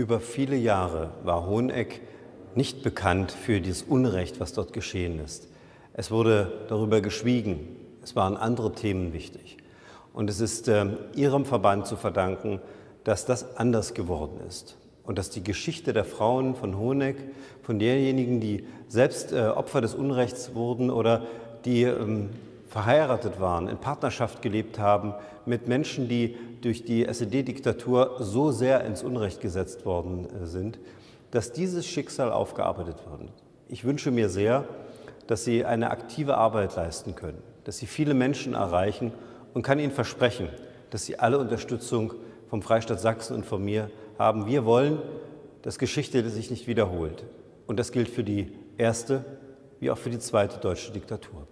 Über viele Jahre war Hoheneck nicht bekannt für dieses Unrecht, was dort geschehen ist. Es wurde darüber geschwiegen. Es waren andere Themen wichtig. Und es ist äh, Ihrem Verband zu verdanken, dass das anders geworden ist und dass die Geschichte der Frauen von Hoheneck, von derjenigen, die selbst äh, Opfer des Unrechts wurden oder die ähm, verheiratet waren, in Partnerschaft gelebt haben mit Menschen, die durch die SED-Diktatur so sehr ins Unrecht gesetzt worden äh, sind, dass dieses Schicksal aufgearbeitet wird. Ich wünsche mir sehr, dass Sie eine aktive Arbeit leisten können, dass Sie viele Menschen erreichen und kann Ihnen versprechen, dass Sie alle Unterstützung vom Freistaat Sachsen und von mir haben. Wir wollen, dass Geschichte sich nicht wiederholt. Und das gilt für die erste wie auch für die zweite deutsche Diktatur.